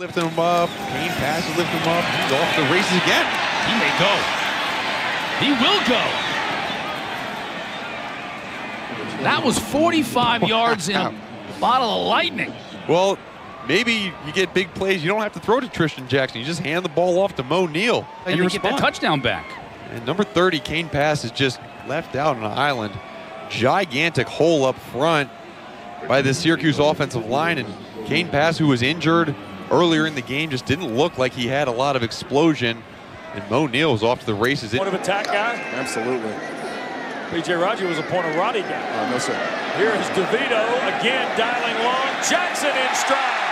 Lifting him up. Kane passes, lift him up. He's off the races again. He may go. He will go. That was 45 yards in a bottle of lightning. Well, maybe you get big plays. You don't have to throw to Trishton Jackson. You just hand the ball off to Moe Neal. And you get that touchdown back. And number 30, Kane Pass is just left out on an island. Gigantic hole up front by the Syracuse offensive line. And Kane Pass, who was injured earlier in the game, just didn't look like he had a lot of explosion. And Moe Neal was off to the races. Point of attack guy? Absolutely. B.J. Raji was a point of Roddy guy. Uh, no, sir. Here is DeVito again dialing long. Jackson in stride.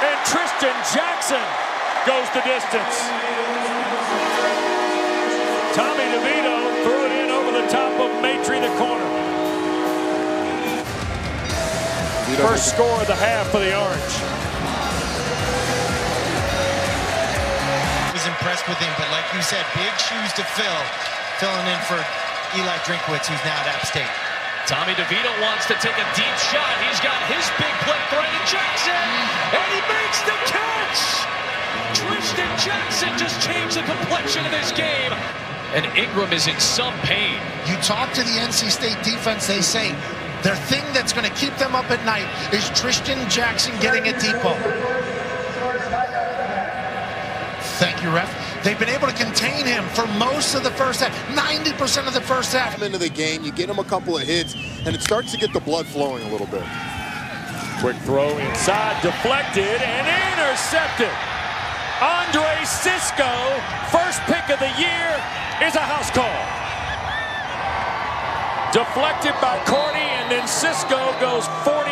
And Trishton Jackson goes the distance. Tommy DeVito threw it in over the top of Maitre, the corner. DeVito First score of the half for the Orange. Impressed with him, but like you said, big shoes to fill, filling in for Eli Drinkwitz, who's now at App State. Tommy DeVito wants to take a deep shot. He's got his big play threat to Jackson, and he makes the catch. Trishton Jackson just changed the complexion of this game. And Ingram is in some pain. You talk to the NC State defense, they say their thing that's going to keep them up at night is Trishton Jackson getting a deep ball. Thank you, ref. They've been able to contain him for most of the first half, 90% of the first half. Into the game, you get him a couple of hits, and it starts to get the blood flowing a little bit. Quick throw inside, deflected and intercepted. Andre Cisco, first pick of the year, is a house call. Deflected by Cordy, and then Cisco goes 48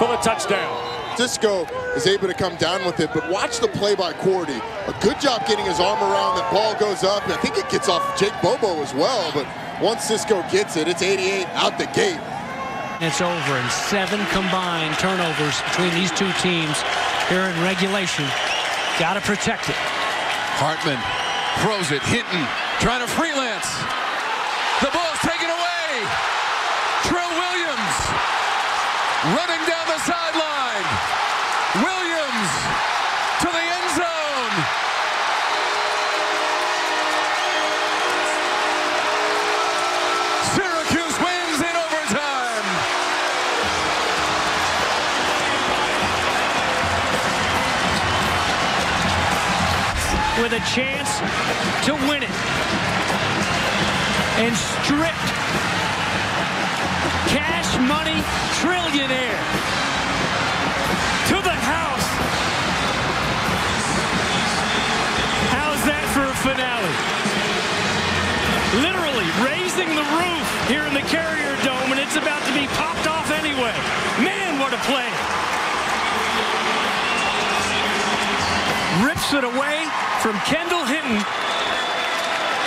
for the touchdown. Cisco is able to come down with it, but watch the play by Cordy. A good job getting his arm around. That ball goes up. I think it gets off Jake Bobo as well, but once Cisco gets it, it's 88 out the gate. It's over, and seven combined turnovers between these two teams here in regulation. Got to protect it. Hartman throws it, Hinton trying to freelance. The ball's taken away. Trill Williams running with a chance to win it. And stripped cash money trillionaire to the house. How's that for a finale? Literally raising the roof here in the Carrier Dome, and it's about to be popped off anyway. Man, what a play! rips it away from Kendall Hinton.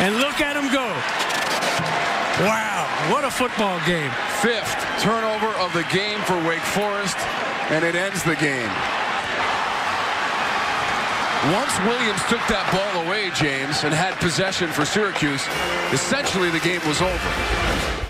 And look at him go. Wow, what a football game. Fifth turnover of the game for Wake Forest, and it ends the game. Once Williams took that ball away, James, and had possession for Syracuse, essentially the game was over.